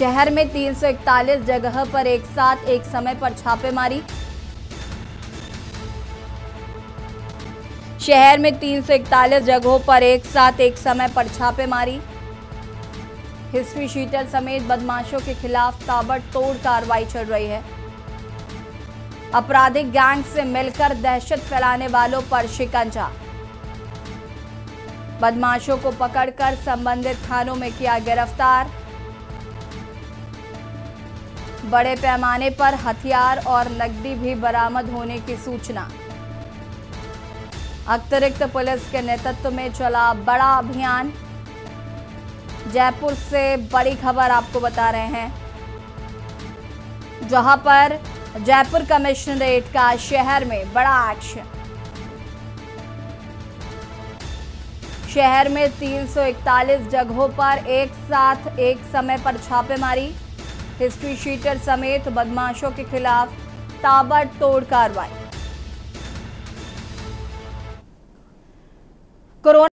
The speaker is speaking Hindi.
शहर में 341 जगह पर एक साथ एक समय पर छापेमारी। शहर में 341 जगहों पर एक साथ एक समय पर छापेमारी। हिस्ट्री शीटर समेत बदमाशों के खिलाफ ताबड़तोड़ कार्रवाई चल रही है। आपराधिक गैंग से मिलकर दहशत फैलाने वालों पर शिकंजा। बदमाशों को पकड़कर संबंधित थानों में किया गिरफ़्तार। बड़े पैमाने पर हथियार और नकदी भी बरामद होने की सूचना। अतिरिक्त पुलिस के नेतृत्व में चला बड़ा अभियान। जयपुर से बड़ी खबर आपको बता रहे हैं। जहाँ पर जयपुर कमिश्नरेट का शहर में बड़ा एक्शन शहर में 341 जगहों पर एक साथ एक समय पर छापेमारी। हिस्ट्री शीटर समेत बदमाशों के खिलाफ ताबड़तोड़ कार्रवाई। कोरोना